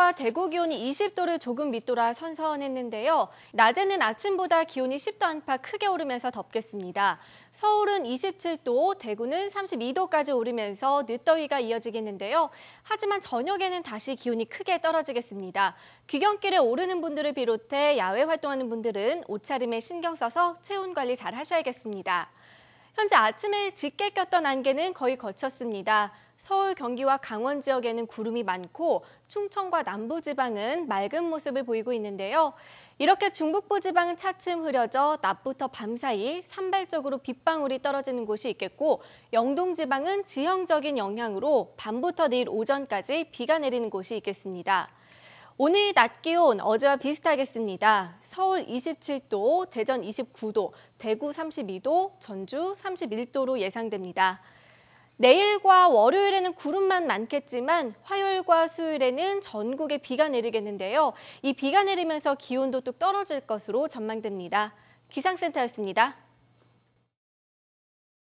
서울과 대구 기온이 20도를 조금 밑돌아 선선했는데요. 낮에는 아침보다 기온이 10도 안팎 크게 오르면서 덥겠습니다. 서울은 27도, 대구는 32도까지 오르면서 늦더위가 이어지겠는데요. 하지만 저녁에는 다시 기온이 크게 떨어지겠습니다. 귀경길에 오르는 분들을 비롯해 야외 활동하는 분들은 옷차림에 신경 써서 체온 관리 잘 하셔야겠습니다. 현재 아침에 짙게 꼈던 안개는 거의 거쳤습니다. 서울, 경기와 강원 지역에는 구름이 많고 충청과 남부 지방은 맑은 모습을 보이고 있는데요. 이렇게 중북부 지방은 차츰 흐려져 낮부터 밤사이 산발적으로 빗방울이 떨어지는 곳이 있겠고 영동 지방은 지형적인 영향으로 밤부터 내일 오전까지 비가 내리는 곳이 있겠습니다. 오늘 낮 기온 어제와 비슷하겠습니다. 서울 27도, 대전 29도, 대구 32도, 전주 31도로 예상됩니다. 내일과 월요일에는 구름만 많겠지만 화요일과 수요일에는 전국에 비가 내리겠는데요. 이 비가 내리면서 기온도 뚝 떨어질 것으로 전망됩니다. 기상센터였습니다.